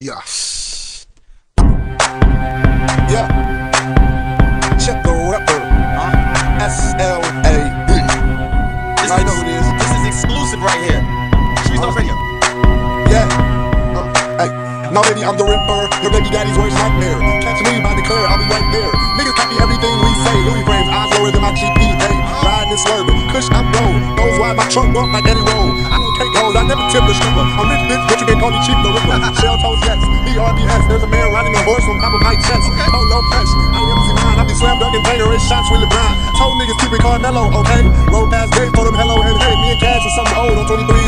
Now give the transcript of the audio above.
Yeah. Yeah. Check the rapper. S L A B. This I know who it is. This is exclusive right here. Streets Talk Radio. Yeah. Uh, hey. Now baby, I'm the ripper. Your baby daddy's worst nightmare. Catch me by declare, I'll be right there. Niggas copy everything we say. Louis frames, eyes lower than my GPA. Riding and swerving, kush I'm low. Nose wide, my trunk walk like Eddie Roll. I don't take I never tip the stripper. I'm rich bitch, but you can't call me cheap the ripper. Shell toes, yes. BRBS, there's a man riding a horse from top of my chest. Oh, no fresh. I am Z9, I be slam dunking, Taylor, shots with LeBron. Told niggas keep it Carmelo, okay? Roll past gates, told them hello and hey. Me and Cash was something old on 23s, hold back then.